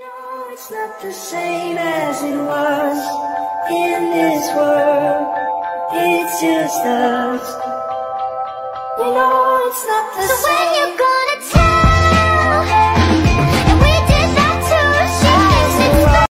it's not the same as it was in this world. It's just us. We know it's not the So same. when you go